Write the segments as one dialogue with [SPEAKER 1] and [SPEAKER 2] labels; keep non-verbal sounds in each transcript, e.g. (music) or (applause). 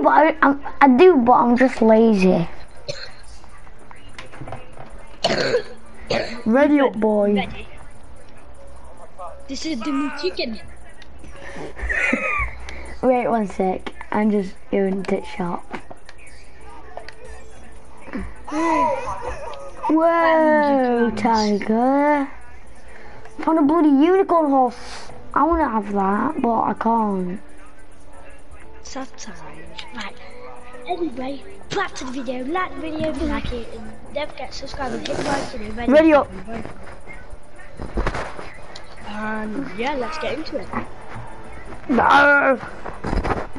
[SPEAKER 1] do, but I, I'm, I do, but I'm just lazy. Ready up, boy.
[SPEAKER 2] Ready? This is the new chicken. (laughs)
[SPEAKER 1] Wait one sec. I'm just going to shop. (gasps) Whoa, tiger. Found a bloody unicorn horse. I want to have that, but I can't.
[SPEAKER 2] Sometimes. Anyway, back to the video. Like the video if you like it. And don't forget to subscribe and hit the like button. Ready,
[SPEAKER 1] Ready up.
[SPEAKER 2] And yeah, let's get into it.
[SPEAKER 1] No.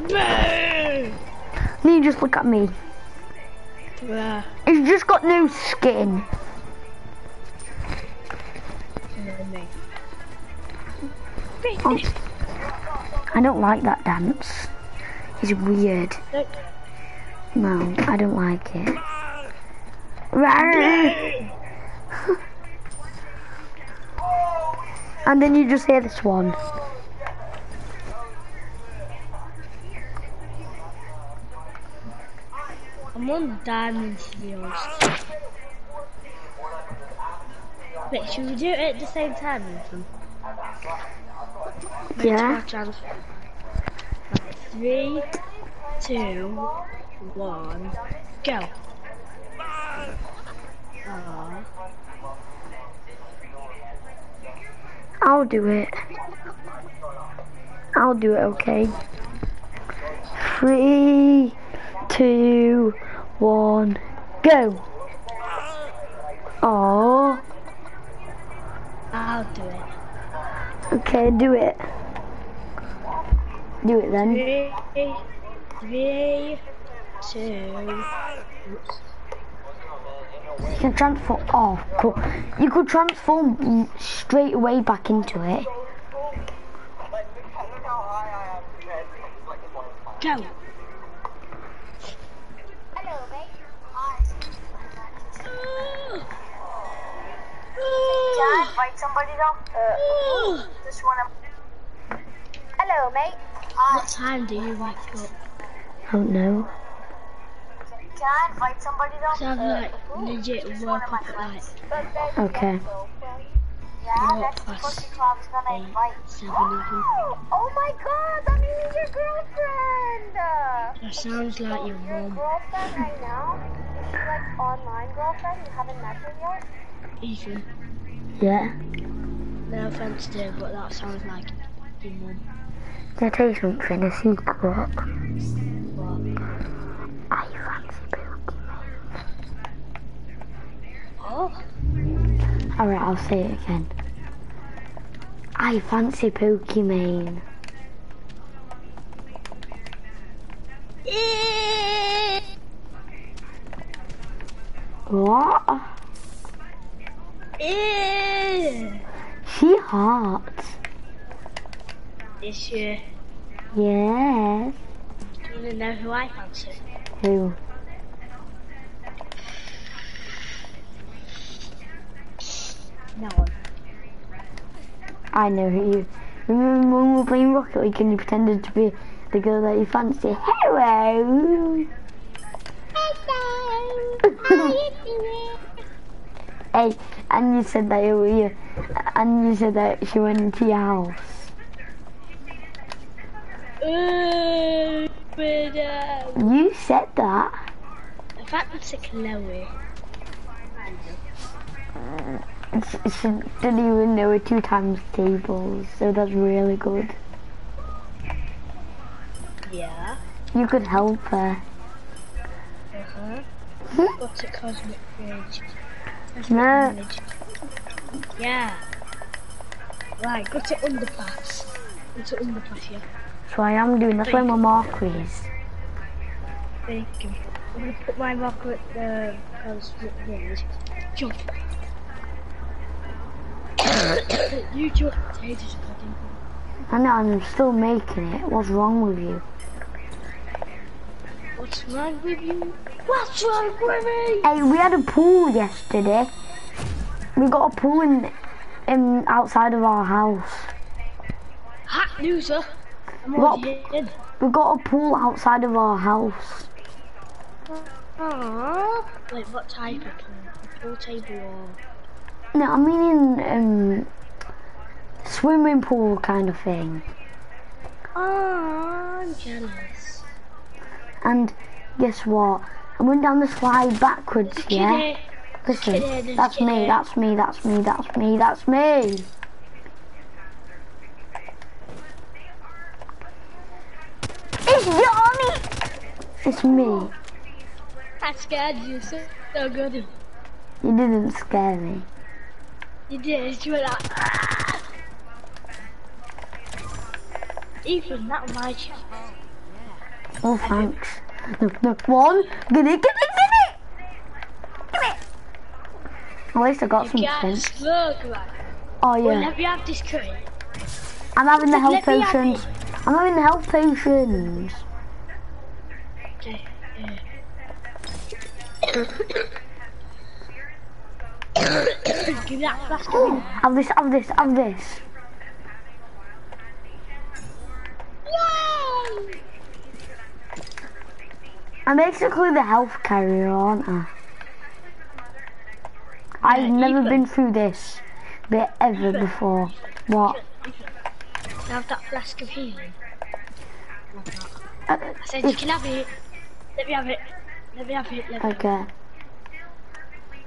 [SPEAKER 2] Boo!
[SPEAKER 1] You just look at me.
[SPEAKER 2] Bruh.
[SPEAKER 1] He's just got no skin. Oh. I don't like that dance. It's weird.
[SPEAKER 2] Look.
[SPEAKER 1] No, I don't like it. (laughs) And then you just hear this one.
[SPEAKER 2] I'm on be honest. Wait, should we do it at the same time, Nathan?
[SPEAKER 1] Yeah.
[SPEAKER 2] Three, two, one, go.
[SPEAKER 1] I'll do it. I'll do it, okay? Three, two, one, go. Oh,
[SPEAKER 2] I'll do it.
[SPEAKER 1] okay, do it. Do it then.
[SPEAKER 2] Three, three, two.
[SPEAKER 1] You can transform. Oh, cool. You could transform straight away back into it.
[SPEAKER 2] Go.
[SPEAKER 3] Can I invite somebody though? Uh, just wanna. Hello, mate.
[SPEAKER 2] What time do you wake up?
[SPEAKER 1] I don't know.
[SPEAKER 3] Can I invite somebody though?
[SPEAKER 2] So I'm uh, like
[SPEAKER 3] Ooh,
[SPEAKER 2] legit
[SPEAKER 3] she's
[SPEAKER 2] woke
[SPEAKER 3] one of my
[SPEAKER 2] up at like
[SPEAKER 1] Okay.
[SPEAKER 3] Yeah, that's the
[SPEAKER 2] plus
[SPEAKER 3] pussy club's gonna
[SPEAKER 2] eight,
[SPEAKER 3] invite.
[SPEAKER 2] seven.
[SPEAKER 3] Oh my god, that means your girlfriend!
[SPEAKER 2] That sounds like your
[SPEAKER 3] Your
[SPEAKER 2] mom.
[SPEAKER 3] girlfriend right now? Is she like online girlfriend? You haven't met her yet?
[SPEAKER 2] Ethan.
[SPEAKER 1] Yeah.
[SPEAKER 2] No offense to her, but that sounds like your mum.
[SPEAKER 1] Can I tell you something? A secret.
[SPEAKER 2] What?
[SPEAKER 1] I fancy Pokemon.
[SPEAKER 2] Oh,
[SPEAKER 1] Alright, I'll say it again. I fancy Pokemon. What? She hot.
[SPEAKER 2] This year,
[SPEAKER 1] Yes.
[SPEAKER 2] do you wanna know who I fancy?
[SPEAKER 1] Who? I know who you. Remember when we were playing Rocket League and you pretended to be the girl that you fancy? Hello! (laughs) hey, and you said that you were you, and you said that she went into your house.
[SPEAKER 2] Uh, uh,
[SPEAKER 1] You said that.
[SPEAKER 2] Fancy Chloe.
[SPEAKER 1] She, didn't even know it two times tables, so that's really good.
[SPEAKER 2] Yeah.
[SPEAKER 1] You could help her.
[SPEAKER 2] Uh-huh. What's a cosmic bridge? Cosmic
[SPEAKER 1] No.
[SPEAKER 2] bridge. Yeah. Right, go to underpass. Go to underpass, yeah.
[SPEAKER 1] So I am doing. That's where my marker is.
[SPEAKER 2] Thank you. I'm gonna put my marker at the cosmic bridge. Jump. You jump. Potatoes are cutting.
[SPEAKER 1] I know. I'm still making it. What's wrong with you?
[SPEAKER 2] What's wrong with you? What's wrong with me?
[SPEAKER 1] Hey, we had a pool yesterday. We got a pool in, in outside of our house.
[SPEAKER 2] Hot loser. Already in.
[SPEAKER 1] We've got a pool outside of our house.
[SPEAKER 2] Aww. Wait, what type of pool? A pool table or?
[SPEAKER 1] No, I mean um, swimming pool kind of thing.
[SPEAKER 2] Oh, I'm jealous.
[SPEAKER 1] And guess what? I went down the slide backwards,
[SPEAKER 2] a
[SPEAKER 1] yeah? Listen,
[SPEAKER 2] kid here, there's a
[SPEAKER 1] that's me, that's me, that's me, that's me, that's me. It's Johnny! It's me.
[SPEAKER 2] I scared you so, so good.
[SPEAKER 1] You didn't scare me.
[SPEAKER 2] You did. You were like. "Ah." Ethan, that was my chance.
[SPEAKER 1] Oh, thanks. No, no, one. Get it, get it, get it! Get it! At least I got
[SPEAKER 2] You
[SPEAKER 1] something.
[SPEAKER 2] look.
[SPEAKER 1] Oh,
[SPEAKER 2] Well,
[SPEAKER 1] yeah.
[SPEAKER 2] let me have this crate.
[SPEAKER 1] I'm having the health potions. I'm having the health potions.
[SPEAKER 2] Okay. (coughs) (coughs) (coughs) Give me that flask of.
[SPEAKER 1] Have this, have this, have this.
[SPEAKER 2] Yay!
[SPEAKER 1] I'm basically the health carrier, aren't I? I've
[SPEAKER 2] Yeah,
[SPEAKER 1] never
[SPEAKER 2] Ethan.
[SPEAKER 1] been through this bit ever
[SPEAKER 2] Ethan.
[SPEAKER 1] before. What?
[SPEAKER 2] I have that flask of healing?
[SPEAKER 1] Uh,
[SPEAKER 2] I said you can have it. Let me have it. Let me have it. Let me
[SPEAKER 1] okay.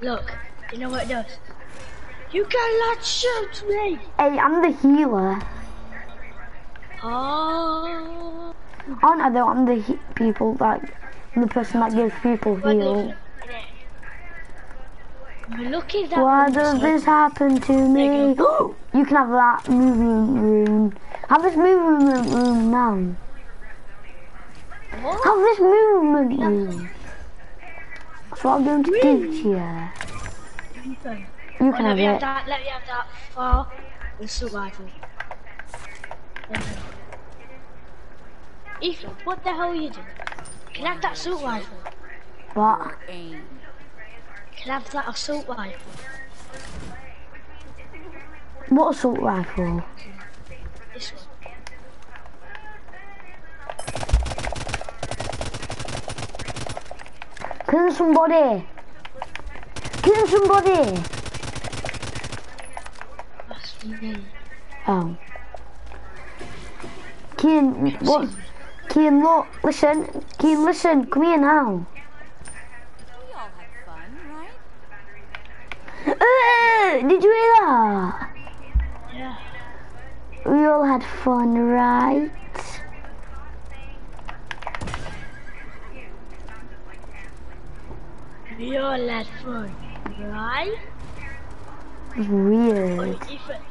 [SPEAKER 2] Look, you know what it does? You cannot shoot me!
[SPEAKER 1] Hey, I'm the healer.
[SPEAKER 2] Oh.
[SPEAKER 1] Aren't I though? I'm the he- people that, I'm the person that gives people
[SPEAKER 2] But
[SPEAKER 1] heal.
[SPEAKER 2] We're lucky that
[SPEAKER 1] Why does this happen to me? (gasps) you can have that movement room. Have this movement room now.
[SPEAKER 2] What?
[SPEAKER 1] Have this movement room. That's what I'm going to do to you.
[SPEAKER 2] Ethan.
[SPEAKER 1] You
[SPEAKER 2] Oh,
[SPEAKER 1] can
[SPEAKER 2] let
[SPEAKER 1] have
[SPEAKER 2] me have
[SPEAKER 1] it.
[SPEAKER 2] that, let me have that for the survival. Ethan, what the hell are you doing? Can I have that assault rifle?
[SPEAKER 1] What?
[SPEAKER 2] Can I have that assault rifle?
[SPEAKER 1] What assault rifle?
[SPEAKER 2] This one.
[SPEAKER 1] Kill somebody! Kill somebody!
[SPEAKER 2] That's me.
[SPEAKER 1] Oh. Kian, what? Kian, look, listen. Kian, listen. Come here now.
[SPEAKER 4] We all had fun, right?
[SPEAKER 1] Uh, did you hear that?
[SPEAKER 2] Yeah.
[SPEAKER 1] We all had fun, right?
[SPEAKER 2] We all had fun, right?
[SPEAKER 1] Weird.
[SPEAKER 2] Wait, Ethan.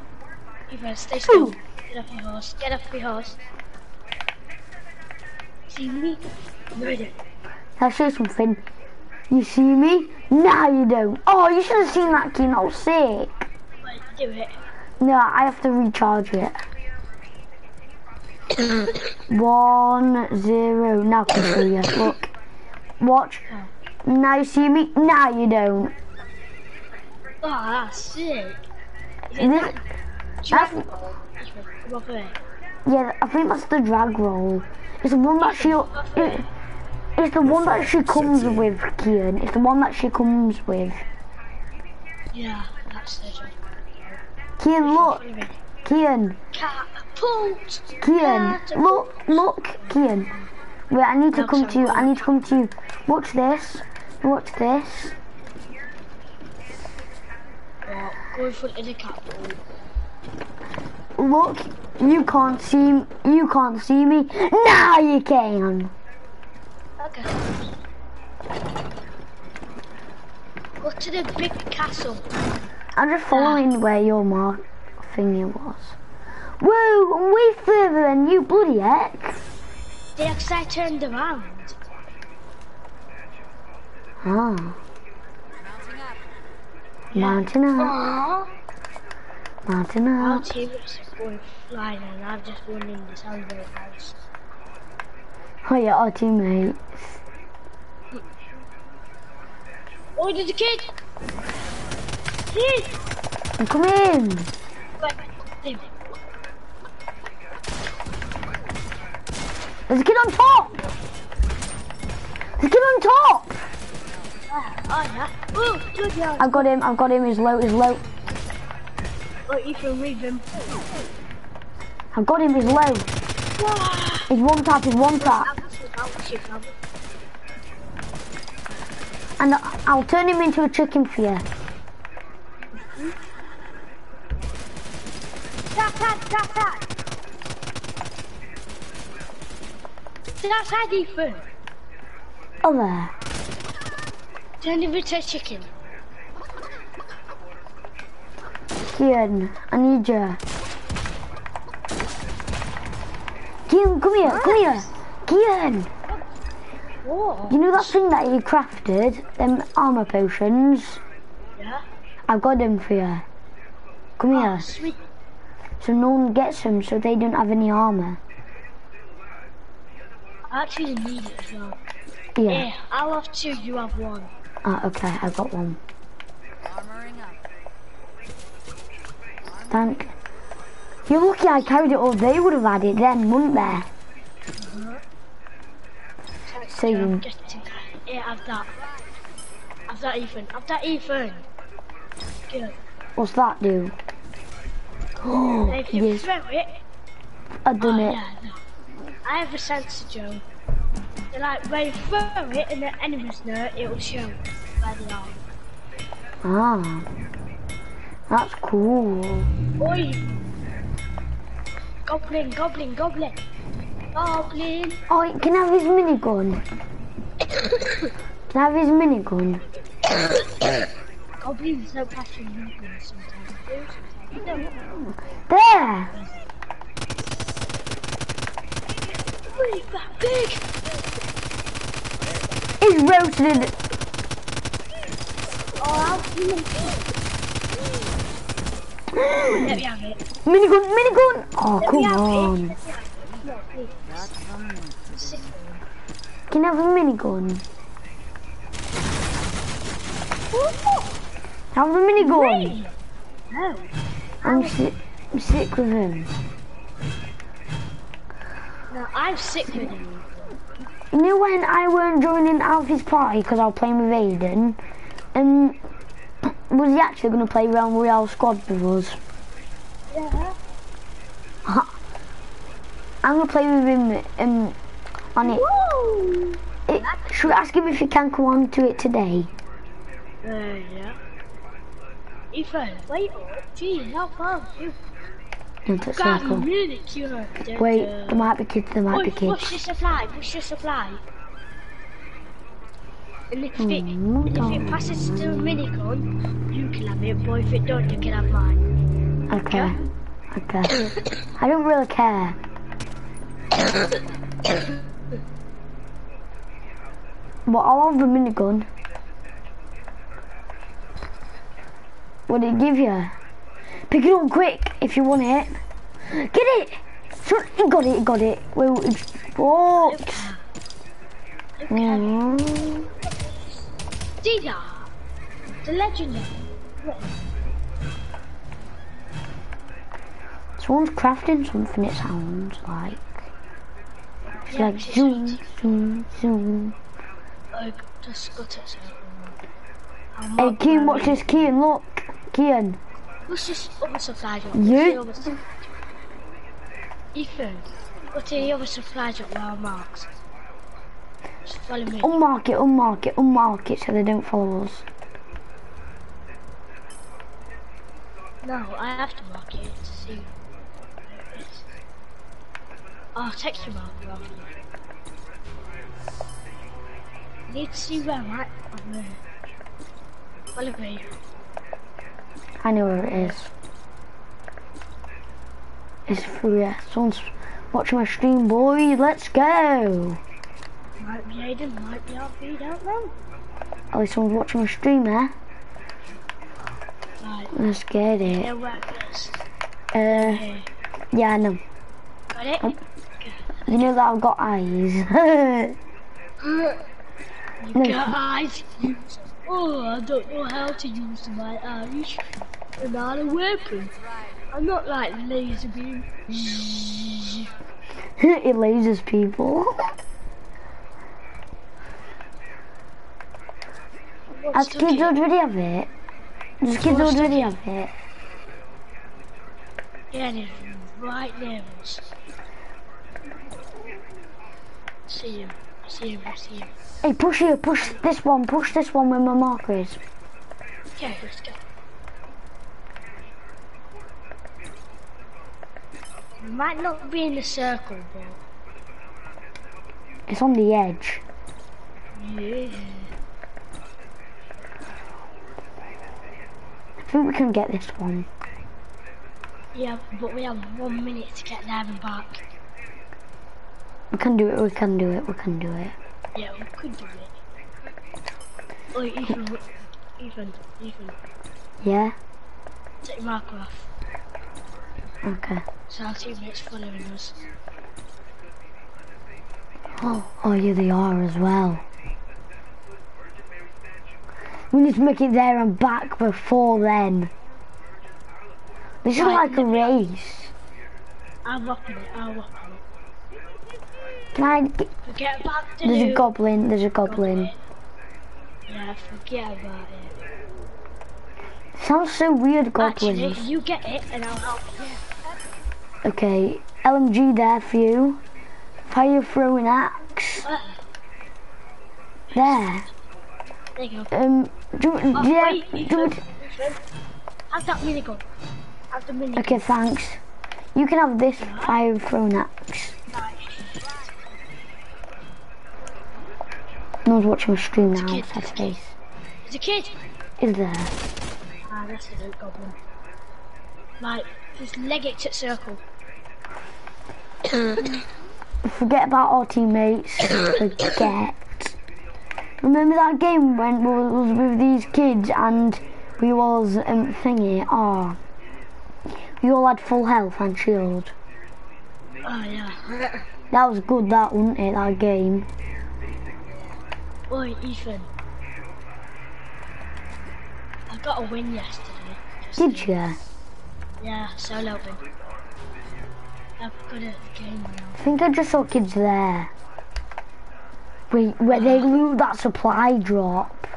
[SPEAKER 2] Ethan, stay still. Get off your horse. Get off your horse. See me? No, I don't.
[SPEAKER 1] I'll show you something. You see me? Nah, you don't. Oh, you should have seen that. I was sick.
[SPEAKER 2] Wait, do it.
[SPEAKER 1] No, I have to recharge it. (coughs) One, zero. Now I can show you. Look. Watch. Oh. Now you see me? Now you don't.
[SPEAKER 2] Oh, that's sick. Is it
[SPEAKER 1] This-
[SPEAKER 2] that?
[SPEAKER 1] That's,
[SPEAKER 2] Ethan, come
[SPEAKER 1] yeah, I think that's the drag roll. It's the one that she. It, it's the one that she comes with, Kian. It's the one that she comes with.
[SPEAKER 2] Yeah, that's the job.
[SPEAKER 1] Kian, look.
[SPEAKER 2] Follow me.
[SPEAKER 1] Kian.
[SPEAKER 2] Catapult!
[SPEAKER 1] Kian. Look. Look. Kian. Wait, I need to
[SPEAKER 2] No,
[SPEAKER 1] come to you. I need to come to you. Watch this. Watch this.
[SPEAKER 2] Well, go in front of the catapult.
[SPEAKER 1] Look, you can't see you can't see me. Now you can.
[SPEAKER 2] Okay. Go to the big castle.
[SPEAKER 1] I'm just following where your mark thingy was. Whoa, I'm way further than you, bloody heck.
[SPEAKER 2] Yeah, 'cause I turned around.
[SPEAKER 1] Ah. Mountain up,
[SPEAKER 2] Aww.
[SPEAKER 1] mountain
[SPEAKER 2] Our team is going flying and I've just run in the sandboat house.
[SPEAKER 1] Oh yeah, our teammates.
[SPEAKER 2] Oh, there's a kid! Kid!
[SPEAKER 1] Come in.
[SPEAKER 2] Wait.
[SPEAKER 1] There's a kid on top! There's a kid on top!
[SPEAKER 2] Oh, yeah. Good, yeah.
[SPEAKER 1] I've got him, I've got him, he's low, he's low.
[SPEAKER 2] Oh, you can read him.
[SPEAKER 1] I've got him, he's low. He's one tap, he's one tap.
[SPEAKER 2] I'll shoot, I'll shoot, I'll
[SPEAKER 1] And I'll turn him into a chicken for you.
[SPEAKER 2] Tap, tap, tap, tap. To that side, Ethan.
[SPEAKER 1] Oh there.
[SPEAKER 2] Him into a chicken.
[SPEAKER 1] Kian, I need you. Kian, come here, come here. Kian,
[SPEAKER 2] What? Oh.
[SPEAKER 1] you know that thing that you crafted? Them armor potions?
[SPEAKER 2] Yeah.
[SPEAKER 1] I've got them for you. Come
[SPEAKER 2] Oh,
[SPEAKER 1] here.
[SPEAKER 2] sweet.
[SPEAKER 1] So no one gets them so they don't have any armor.
[SPEAKER 2] I actually need it as well.
[SPEAKER 1] Yeah.
[SPEAKER 2] Yeah, I'll have two, you have one.
[SPEAKER 1] Ah, okay, I got one. Thank. You're lucky I carried it all. They would have had it then, wouldn't they? So
[SPEAKER 2] Yeah,
[SPEAKER 1] you.
[SPEAKER 2] Yeah, have that. Have that, Ethan. Have that, Ethan. Good.
[SPEAKER 1] what's that do? (gasps) Oh,
[SPEAKER 2] If you
[SPEAKER 1] yes,
[SPEAKER 2] throw it,
[SPEAKER 1] I done
[SPEAKER 2] oh,
[SPEAKER 1] it.
[SPEAKER 2] yeah, no. I have a sensor, Joe. So, like, when you throw it and the enemies know it, it will show where they are.
[SPEAKER 1] Ah, that's cool.
[SPEAKER 2] Oi! Goblin, goblin, goblin! Goblin!
[SPEAKER 1] Oh, can I have his minigun? Can I have his minigun?
[SPEAKER 2] Goblins don't pass your movement sometimes. They do, sometimes they don't.
[SPEAKER 1] There!
[SPEAKER 2] Really that big!
[SPEAKER 1] He's roasted.
[SPEAKER 2] Oh, I'll see him. Let me have it.
[SPEAKER 1] Minigun, minigun! Oh,
[SPEAKER 2] Let
[SPEAKER 1] come on.
[SPEAKER 2] it. Let me have it. No, please.
[SPEAKER 4] Got some.
[SPEAKER 2] Sit.
[SPEAKER 1] Can I have a minigun? Have a minigun.
[SPEAKER 2] No.
[SPEAKER 1] I'm sick, I'm sick with him.
[SPEAKER 2] No, I'm sick with him.
[SPEAKER 1] You know when I weren't joining Alfie's party because I was playing with Aiden, and was he actually going to play Realm Royale squad with us?
[SPEAKER 2] Yeah.
[SPEAKER 1] I'm going to play with him um, on it.
[SPEAKER 2] Woo!
[SPEAKER 1] it. Should we ask him if he can come on to it today?
[SPEAKER 2] Uh, yeah. Ethan, wait up. Gee, how far you
[SPEAKER 1] Into the
[SPEAKER 2] got
[SPEAKER 1] circle.
[SPEAKER 2] really cute.
[SPEAKER 1] Wait, there might be kids, there might be
[SPEAKER 2] Push, push
[SPEAKER 1] kids.
[SPEAKER 2] the supply, push the supply. And if it, and if it passes to a minigun, you can have it, but if it don't, you can have mine.
[SPEAKER 1] Okay, okay. (coughs) I don't really care. But I'll have the minigun. What did it give you? Pick it up quick if you want it. Get it! You got it, you got it. Well, it's fucked. Mm.
[SPEAKER 2] Dida, the legendary.
[SPEAKER 1] Someone's crafting something, it sounds like. It's
[SPEAKER 2] Yeah,
[SPEAKER 1] like
[SPEAKER 2] it's
[SPEAKER 1] zoom, zoom, zoom.
[SPEAKER 2] I just got it.
[SPEAKER 1] Hey,
[SPEAKER 2] gonna-
[SPEAKER 1] watch this, Kian, look. Kian.
[SPEAKER 2] What's this other supply drop? The other? Ethan, what's the other supply drop I'm marked? Just follow me.
[SPEAKER 1] Unmark it, unmark it, unmark it so they don't follow us.
[SPEAKER 2] No, I have to mark it to see where it is. I'll text you marker off. Need to see where I'm at. Follow me.
[SPEAKER 1] I know where it is. It's through yeah. Someone's watching my stream, boy. Let's go.
[SPEAKER 2] Might be Aiden, might be RP, don't know.
[SPEAKER 1] At least someone's watching my stream, eh?
[SPEAKER 2] Right,
[SPEAKER 1] Let's get it.
[SPEAKER 2] yeah, is.
[SPEAKER 1] Uh,
[SPEAKER 2] Okay.
[SPEAKER 1] yeah, I know.
[SPEAKER 2] Got it?
[SPEAKER 1] Um, You know that I've got eyes. (laughs)
[SPEAKER 2] You
[SPEAKER 1] No.
[SPEAKER 2] guys use Oh, I don't know how to use my eyes. I'm not a weapon. I'm not like laser beam. (laughs)
[SPEAKER 1] it lasers people. (laughs) As kids already have it. Does kids already have it?
[SPEAKER 2] Yeah, it's right us. See him. See him. See him.
[SPEAKER 1] Hey, push here, push this one, push this one where my marker is.
[SPEAKER 2] Okay, let's go. We might not be in the circle, but
[SPEAKER 1] It's on the edge.
[SPEAKER 2] yeah.
[SPEAKER 1] Think we can get this one.
[SPEAKER 2] Yeah, but we have one minute to get there and back.
[SPEAKER 1] We can do it, we can do it, we can do it.
[SPEAKER 2] Yeah, we could do it. Oh, Ethan, Ethan, Ethan,
[SPEAKER 1] Yeah?
[SPEAKER 2] take your marker off.
[SPEAKER 1] Okay.
[SPEAKER 2] So our teammates following us.
[SPEAKER 1] Oh, oh yeah, they are as well. We need to make it there and back before then. This is like a race.
[SPEAKER 2] I'm rocking it, I'm rocking it.
[SPEAKER 1] Can I get...
[SPEAKER 2] Forget about the
[SPEAKER 1] There's a goblin, there's a goblin.
[SPEAKER 2] Yeah, forget about it.
[SPEAKER 1] Sounds so weird,
[SPEAKER 2] Actually,
[SPEAKER 1] goblins.
[SPEAKER 2] you get it and I'll help you.
[SPEAKER 1] Okay, LMG there for you. Fire throwing axe.
[SPEAKER 2] Uh,
[SPEAKER 1] There.
[SPEAKER 2] there you go.
[SPEAKER 1] Um, do,
[SPEAKER 2] Oh,
[SPEAKER 1] you-
[SPEAKER 2] wait,
[SPEAKER 1] do
[SPEAKER 2] Ethan,
[SPEAKER 1] you-
[SPEAKER 2] Ethan, have that minigun. Have the minigun.
[SPEAKER 1] Okay, thanks. You can have this fire thrown axe.
[SPEAKER 2] Right.
[SPEAKER 1] No one's watching my stream now,
[SPEAKER 2] kid, a
[SPEAKER 1] face.
[SPEAKER 2] There's a kid.
[SPEAKER 1] Is there?
[SPEAKER 2] Ah, that's the loot goblin. Right, just leg it to circle. (coughs)
[SPEAKER 1] Forget about our teammates. (coughs) Forget. Remember that game when we was with these kids and we was um thingy? Oh, we all had full health and shield.
[SPEAKER 2] Oh yeah. (laughs)
[SPEAKER 1] That was good, that wasn't it? That game.
[SPEAKER 2] Oi, Ethan. I got a win yesterday.
[SPEAKER 1] Did you?
[SPEAKER 2] Yeah, solo win. I've got a game now.
[SPEAKER 1] I think I just saw kids there. Wait, where they loot that supply drop.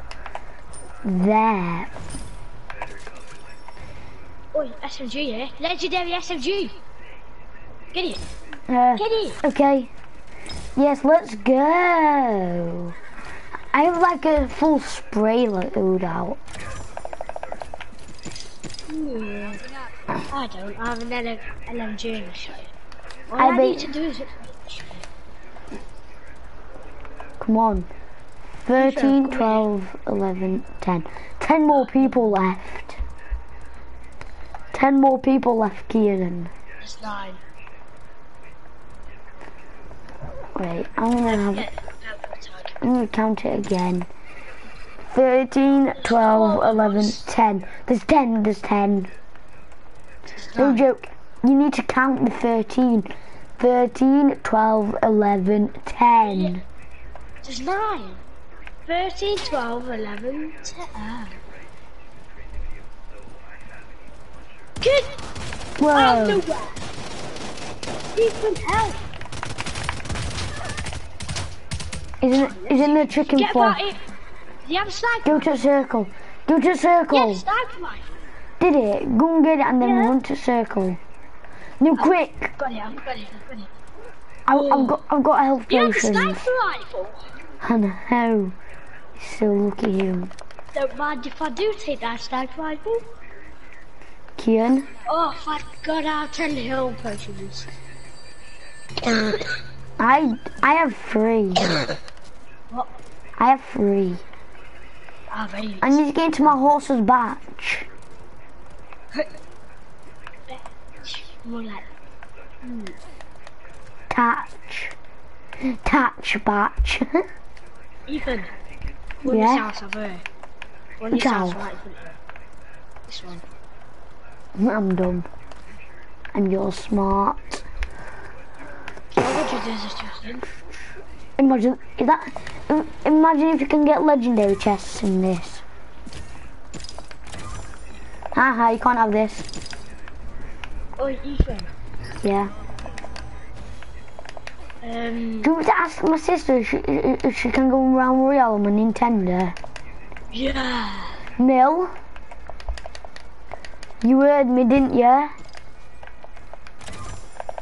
[SPEAKER 1] There.
[SPEAKER 2] Oi, SMG, yeah? Legendary SMG! Get it!
[SPEAKER 1] Uh,
[SPEAKER 2] Get it!
[SPEAKER 1] okay. Yes, let's go. I have like a full spray loadout.
[SPEAKER 2] Hmm. I don't. I have an LMG in. All
[SPEAKER 1] I
[SPEAKER 2] I, need to do is...
[SPEAKER 1] Come on. 13, 12, 11, 10. 10 more people left. 10 more people left, Kieran.
[SPEAKER 2] It's nine.
[SPEAKER 1] Wait, I'm gonna have,
[SPEAKER 2] tag.
[SPEAKER 1] I'm gonna count it again. 13, 12, 11, 10. There's 10, there's 10. No joke. You need to count the 13. 13, 12, 11, 10.
[SPEAKER 2] There's nine. 13, 12, 11, 10. Ah. Kid! Out
[SPEAKER 1] Whoa.
[SPEAKER 2] nowhere! Ethan, help!
[SPEAKER 1] Isn't it, isn't the chicken
[SPEAKER 2] Get
[SPEAKER 1] farm?
[SPEAKER 2] about it! Do you have a sniper?
[SPEAKER 1] Go to a circle. Go to a circle.
[SPEAKER 2] the sniper rifle.
[SPEAKER 1] Did it? Go and get it and then
[SPEAKER 2] Yeah.
[SPEAKER 1] run to circle. No, quick.
[SPEAKER 2] Got it, I've got it, I've got it.
[SPEAKER 1] I, I've got I've got health
[SPEAKER 2] You have a sniper rifle?
[SPEAKER 1] I know. So look at you.
[SPEAKER 2] Don't mind if I do take that sniper rifle.
[SPEAKER 1] Kian,
[SPEAKER 2] Oh, thank God I'll tell you health potions.
[SPEAKER 1] I I have three.
[SPEAKER 2] What?
[SPEAKER 1] I have three. I need to get into my horse's batch.
[SPEAKER 2] More like, hmm.
[SPEAKER 1] Tatch. Tatch batch.
[SPEAKER 2] Ethan. One
[SPEAKER 1] Yeah?
[SPEAKER 2] this house over here. This house right in front of you. This one.
[SPEAKER 1] I'm dumb. And you're smart.
[SPEAKER 2] What would you do this, Justin?
[SPEAKER 1] Imagine is that imagine if you can get legendary chests in this. Haha, you can't have this.
[SPEAKER 2] Oh, Ethan.
[SPEAKER 1] Yeah.
[SPEAKER 2] Um,
[SPEAKER 1] Do you want to ask my sister if she, if she can go around Royale on my Nintendo?
[SPEAKER 2] yeah.
[SPEAKER 1] Mill? You heard me, didn't you?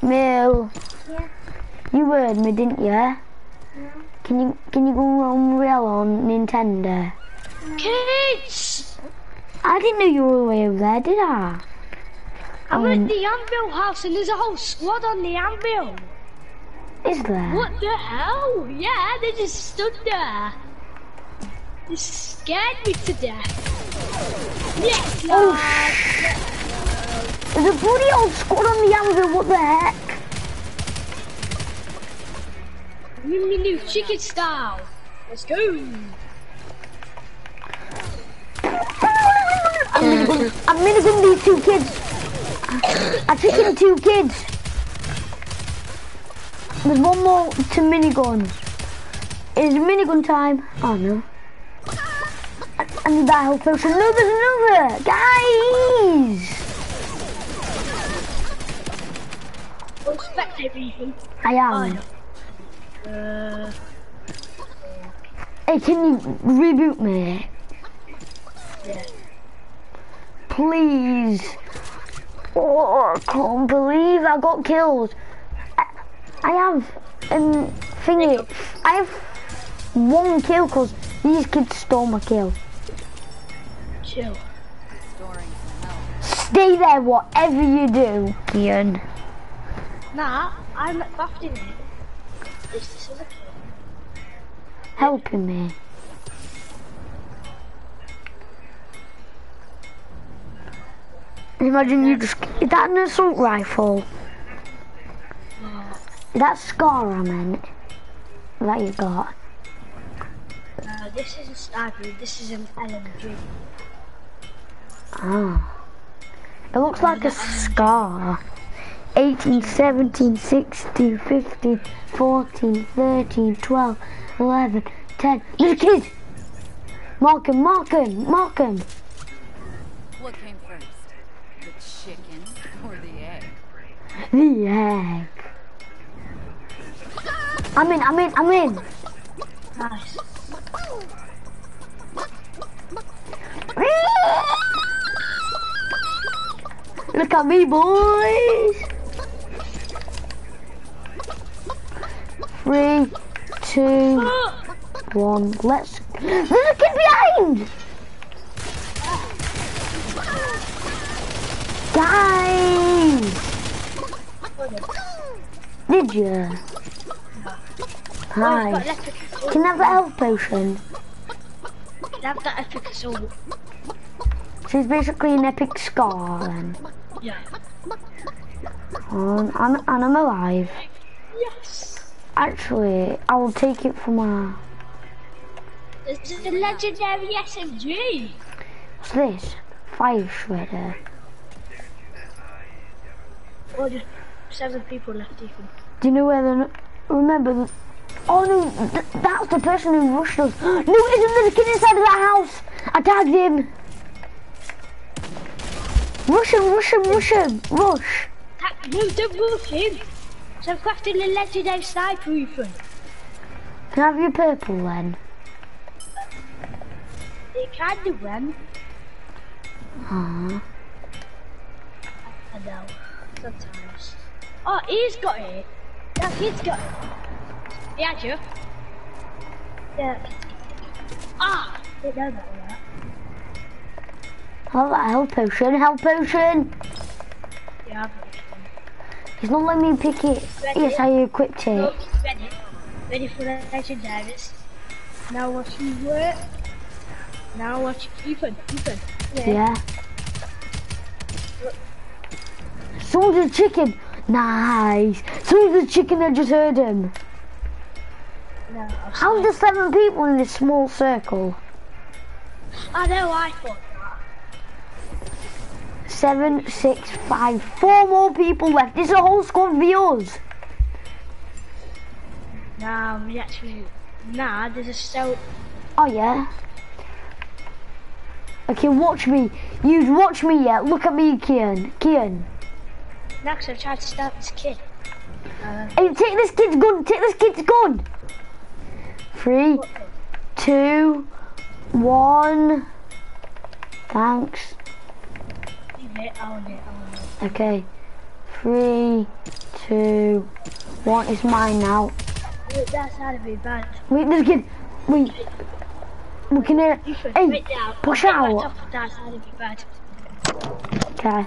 [SPEAKER 1] Mill?
[SPEAKER 3] Yeah.
[SPEAKER 1] You heard me, didn't you? Can you can you go around Royale on Nintendo?
[SPEAKER 2] Kids!
[SPEAKER 1] I didn't know you were way over there, did I?
[SPEAKER 2] I'm
[SPEAKER 1] Um,
[SPEAKER 2] at the anvil house and there's a whole squad on the anvil.
[SPEAKER 1] Is there?
[SPEAKER 2] What the hell? Yeah, they just stood there. They scared me to death. Yes,
[SPEAKER 1] Oh,
[SPEAKER 2] lad.
[SPEAKER 1] There's a bloody old squad on the anvil, what the heck?
[SPEAKER 2] Mini new chicken style. Let's go.
[SPEAKER 1] I'm minigun, I'm minigun these two kids. I took in two kids. There's one more to minigun. It's minigun time. Oh no. I, I need that health potion. No, there's another. Guys!
[SPEAKER 2] Don't spectate me,
[SPEAKER 1] I am.
[SPEAKER 2] Uh,
[SPEAKER 1] Hey, can you reboot me?
[SPEAKER 2] yeah.
[SPEAKER 1] Please. Oh, I can't believe I got killed. I, I have, um, thingy, I have one kill because these kids stole my kill.
[SPEAKER 2] Chill.
[SPEAKER 4] Storing some help.
[SPEAKER 1] Stay there, whatever you do, Ian.
[SPEAKER 2] Nah, I'm at crafting it. Is this other kid?
[SPEAKER 1] Helping me. Imagine you just, is that an assault rifle? Is that Scar I meant? That you got?
[SPEAKER 2] Uh, this is a sniper. This is an LMG.
[SPEAKER 1] Ah. It looks like a scar. 18, 17, 16, 15, 14, 13, 12, 11, 10. There's a kid! Mark him, mark him, mark him.
[SPEAKER 4] What came first? The chicken or the egg?
[SPEAKER 1] The egg. I'm in, I'm in, I'm in.
[SPEAKER 2] Nice.
[SPEAKER 1] Look at me, boys. Three, two, one. Let's. There's a kid behind. Guys, did you? Nice. Can I have a health potion?
[SPEAKER 2] Have that epic assault.
[SPEAKER 1] She's basically an epic scar then.
[SPEAKER 2] Yeah.
[SPEAKER 1] Um, and, and I'm alive.
[SPEAKER 2] Yes.
[SPEAKER 1] Actually, I will take it for my.
[SPEAKER 2] This is the legendary SMG.
[SPEAKER 1] What's this? Fire shredder.
[SPEAKER 2] Oh, just seven people left, Ethan.
[SPEAKER 1] Do you know where the? Remember the. Oh no, th- that's the person who rushed us. (gasps) No, it isn't. A kid inside of that house. I tagged him. Rush him, rush him, rush him, rush.
[SPEAKER 2] No, don't move him. So I'm crafting a legendary sniper, Ethan.
[SPEAKER 1] Can I have your purple then?
[SPEAKER 2] They can do them.
[SPEAKER 1] Aww.
[SPEAKER 2] I know. Sometimes. Oh, he's got it. That kid's got it. He had you. Yeah. Ah! Didn't know that was that.
[SPEAKER 1] I love that health potion, health potion.
[SPEAKER 2] Yeah, I've.
[SPEAKER 1] He's not letting me pick it. Yes, I equipped
[SPEAKER 2] Oh,
[SPEAKER 1] it.
[SPEAKER 2] ready. Ready for the legendaries. Now watch me work. Now watch Ethan. Ethan.
[SPEAKER 1] Yeah. yeah. Someone's a chicken. Nice. Someone's a chicken. I just heard him.
[SPEAKER 2] No, I'm
[SPEAKER 1] How's there seven people in this small circle?
[SPEAKER 2] I know I thought that.
[SPEAKER 1] Seven, six, five, four more people left. This is a whole squad of yours.
[SPEAKER 2] Nah, we actually. Nah, there's a cell.
[SPEAKER 1] Oh yeah. Okay, watch me. You watch me yet. Look at me, Kian. Kian.
[SPEAKER 2] Next, I tried to start this kid. Uh,
[SPEAKER 1] Hey, take this kid's gun. Take this kid's gun. Three, two, one. Thanks.
[SPEAKER 2] leave it, I want it, I want it.
[SPEAKER 1] Okay. Three, two, one. It's mine now.
[SPEAKER 2] Wait, That's how to be bad.
[SPEAKER 1] Wait, this kid. Wait. We can hear. Hey, push out.
[SPEAKER 2] up, That's how to be bad.
[SPEAKER 1] Okay.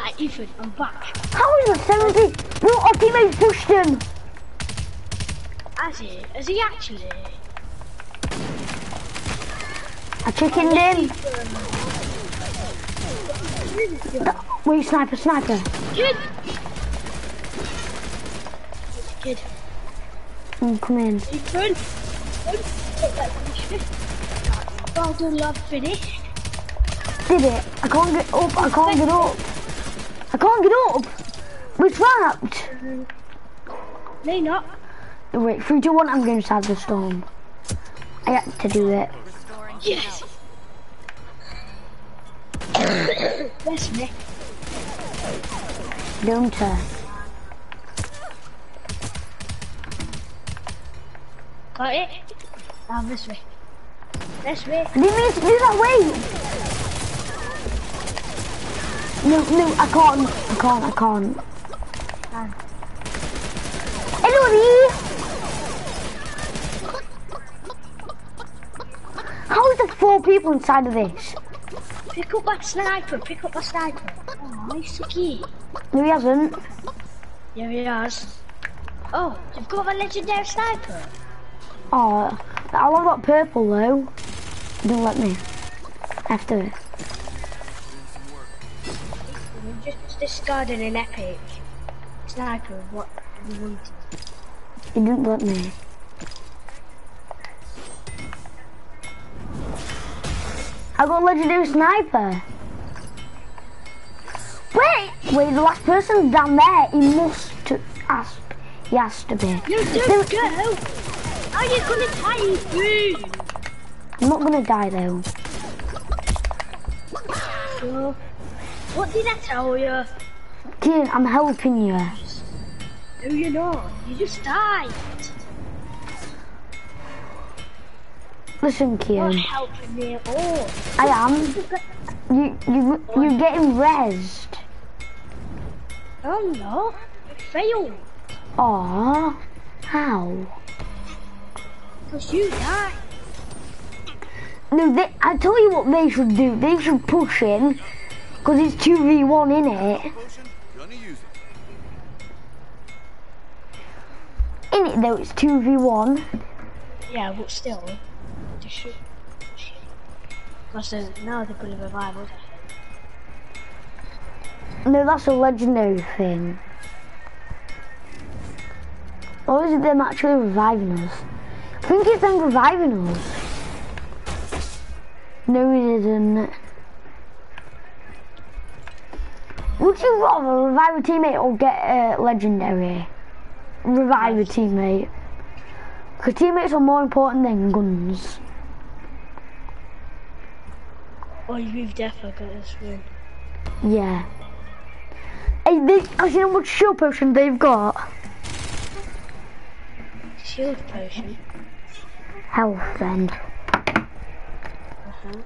[SPEAKER 2] Right, Ethan, I'm back.
[SPEAKER 1] How is it 70? No, our teammates pushed him.
[SPEAKER 2] Has he? Has he actually?
[SPEAKER 1] I chickened in. Wait, sniper, sniper.
[SPEAKER 2] Kid! Kid,
[SPEAKER 1] Mm, come in.
[SPEAKER 2] Ethan! Take that finish. Well done, love, finish.
[SPEAKER 1] Did it? I can't get up. I can't get up. I can't get up. We're trapped.
[SPEAKER 2] No, you're not.
[SPEAKER 1] Wait, three, two, one. I'm going to inside the storm. I had to do it.
[SPEAKER 2] Yes! That's me.
[SPEAKER 1] Don't I?
[SPEAKER 2] Got it? Now this way. This way.
[SPEAKER 1] Mean to do that. Wait. No, no, I can't. I can't. I can't.
[SPEAKER 2] Ah.
[SPEAKER 1] Hello, Lee. How is there four people inside of this?
[SPEAKER 2] Pick up that sniper, pick up that sniper. Oh, nice key.
[SPEAKER 1] No, he hasn't.
[SPEAKER 2] Yeah, he has. Oh, you've got a legendary sniper.
[SPEAKER 1] Oh, I love that purple though. Don't let me. After it.
[SPEAKER 2] Discarding an epic sniper. What you wanted.
[SPEAKER 1] He didn't let me. I got a legendary sniper. Wait, wait, the last person down there, he must ask. He has to be.
[SPEAKER 2] You
[SPEAKER 1] There-
[SPEAKER 2] don't go. How are you gonna tie through?
[SPEAKER 1] I'm not gonna die though.
[SPEAKER 2] What did I tell you?
[SPEAKER 1] Kid, I'm helping you.
[SPEAKER 2] No, you're not. You just died.
[SPEAKER 1] Listen,
[SPEAKER 2] You're
[SPEAKER 1] Kian,
[SPEAKER 2] helping me at all.
[SPEAKER 1] I am. You, you, you're getting rezzed.
[SPEAKER 2] Oh no, I failed.
[SPEAKER 1] Aw, how?
[SPEAKER 2] Because you died.
[SPEAKER 1] No, they, I tell you what they should do. They should push in, because it's 2v1 in it.
[SPEAKER 5] Potion, gonna use it.
[SPEAKER 1] In it though, it's 2v1.
[SPEAKER 2] Yeah, but still, they. Because now they're going to revive us.
[SPEAKER 1] No, that's a legendary thing. Or is it them actually reviving us? I think it's them reviving us. No, it isn't. Would you rather revive a teammate or get a legendary? Revive a teammate. Because teammates are more important than guns.
[SPEAKER 2] Oh, you've definitely got this win.
[SPEAKER 1] Yeah. Hey, they, have you know what shield potion they've got?
[SPEAKER 2] Shield potion.
[SPEAKER 1] Health then.
[SPEAKER 2] Uh-huh.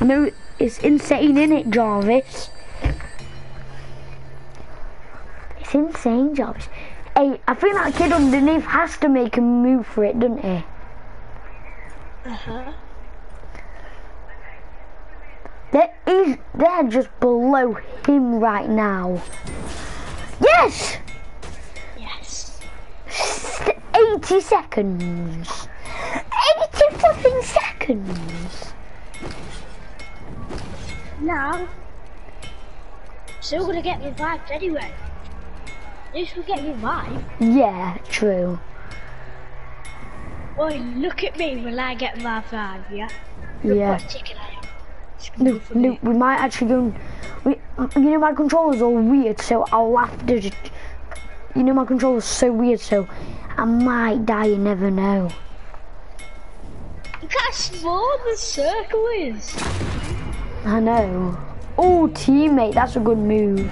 [SPEAKER 1] I know it's insane, in it, Jarvis? It's insane, Jarvis. Hey, I think that kid underneath has to make a move for it, doesn't he?
[SPEAKER 2] Uh-huh.
[SPEAKER 1] There is, they're just below him right now. Yes!
[SPEAKER 2] Yes.
[SPEAKER 1] S- 80 seconds. 80 fucking seconds.
[SPEAKER 2] Now, still gonna get revived anyway. Least we'll get revived.
[SPEAKER 1] Yeah, true.
[SPEAKER 2] Boy, look at me when I get revived, yeah?
[SPEAKER 1] Yeah.
[SPEAKER 2] What chicken I am. It's gonna
[SPEAKER 1] No, no, we might actually go. and- We, you know, my controllers are weird, so I'll have to. Just, you know my controller's so weird, so I might die. You never know.
[SPEAKER 2] Look how small the circle is.
[SPEAKER 1] I know. Oh, teammate, that's a good move.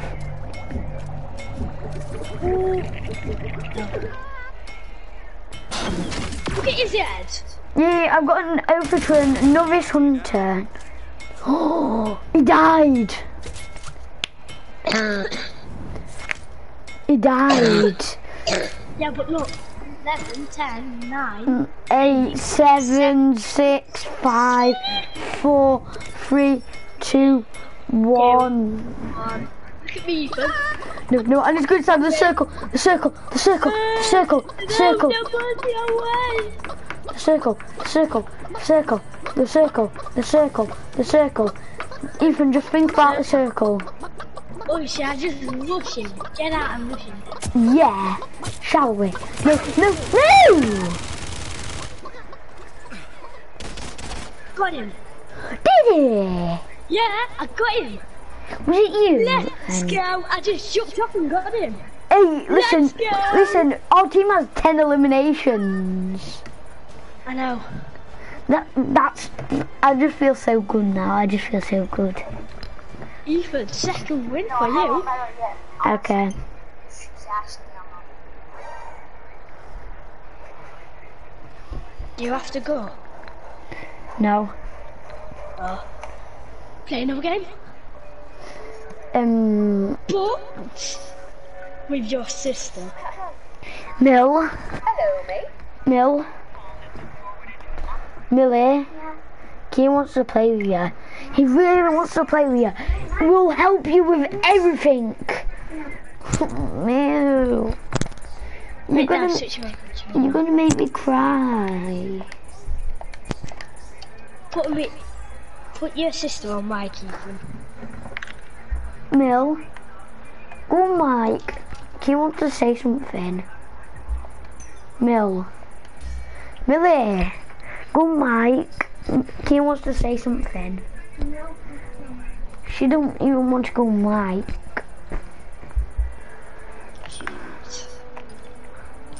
[SPEAKER 2] Look at his head.
[SPEAKER 1] Yeah, I've got an overturn novice hunter. Oh, he died. he died.
[SPEAKER 2] Yeah, but look. 11, 10, 9.
[SPEAKER 1] Mm, eight, seven, six, five, four, three, two, one.
[SPEAKER 2] One. Look at me, Ethan.
[SPEAKER 1] No, no, and it's good time. the circle, the circle, the circle, the circle, the circle,
[SPEAKER 2] No, nobody away.
[SPEAKER 1] the circle, the circle, the circle, the circle, the circle, the circle. Ethan, just think about the circle.
[SPEAKER 2] Oh, shit, I just rush him. Get out and rush him.
[SPEAKER 1] Yeah, shall we? No, no, no!
[SPEAKER 2] Got him.
[SPEAKER 1] Did it?
[SPEAKER 2] Yeah, I got him.
[SPEAKER 1] Was it you?
[SPEAKER 2] Let's um, go. I just jumped up and got him.
[SPEAKER 1] Hey, listen, listen. Our team has ten eliminations.
[SPEAKER 2] I know.
[SPEAKER 1] That that's. I just feel so good now. I just feel so good.
[SPEAKER 2] Ethan, second win for you.
[SPEAKER 1] Okay.
[SPEAKER 2] You have to go.
[SPEAKER 1] No.
[SPEAKER 2] Oh. Play another game.
[SPEAKER 1] Um.
[SPEAKER 2] But with your sister.
[SPEAKER 1] Mill.
[SPEAKER 3] Hello, mate.
[SPEAKER 1] Mill. Millie. He wants to play with you. He really wants to play with you. We'll help you with everything. (laughs) Mill. You're gonna, you're gonna make me cry.
[SPEAKER 2] Put me, put your sister on mic, Ethan.
[SPEAKER 1] Mill. Go Mike. He wants to say something. Mill. Millie. Go Mike. He wants to say something. She don't even want to go Mike.